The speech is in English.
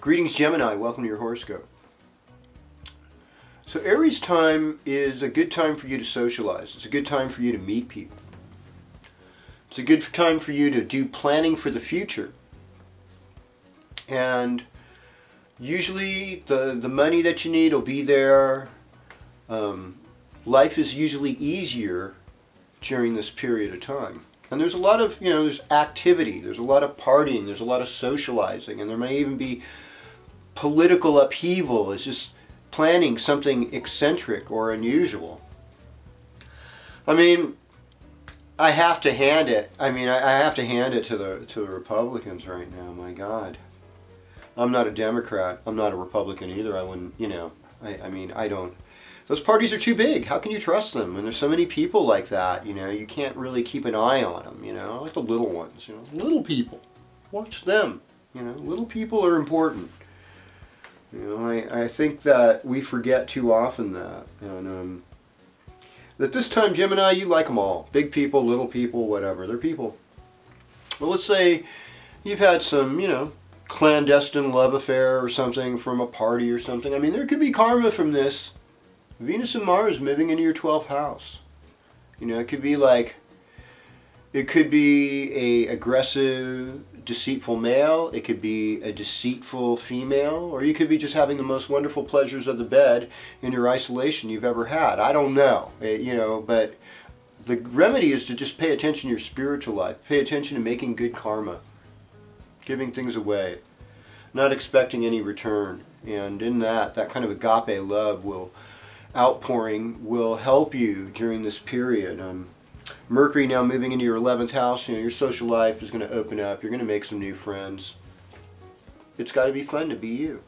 Greetings Gemini, welcome to your horoscope. So Aries time is a good time for you to socialize. It's a good time for you to meet people. It's a good time for you to do planning for the future. And usually the, the money that you need will be there. Um, life is usually easier during this period of time. And there's a lot of, you know, there's activity, there's a lot of partying, there's a lot of socializing, and there may even be political upheaval. is just planning something eccentric or unusual. I mean, I have to hand it. I mean, I, have to hand it to the to the Republicans right now. My God, I'm not a Democrat. I'm not a Republican either. I wouldn't, you know. I, I mean, I don't. Those parties are too big. How can you trust them? And there's so many people like that. You know, you can't really keep an eye on them. You know, like the little ones. You know, little people. Watch them. You know, little people are important. You know, I, I think that we forget too often that. And um, that this time, Gemini, you like them all. Big people, little people, whatever. They're people. Well, let's say you've had some, you know, clandestine love affair or something from a party or something. I mean, there could be karma from this. Venus and Mars moving into your 12th house. You know, it could be like, it could be a aggressive deceitful male, it could be a deceitful female, or you could be just having the most wonderful pleasures of the bed in your isolation you've ever had. I don't know, eh, you know, but the remedy is to just pay attention to your spiritual life. Pay attention to making good karma, giving things away, not expecting any return. And in that, that kind of agape love will outpouring will help you during this period. Um, Mercury now moving into your 11th house, you know, your social life is going to open up. You're going to make some new friends. It's got to be fun to be you.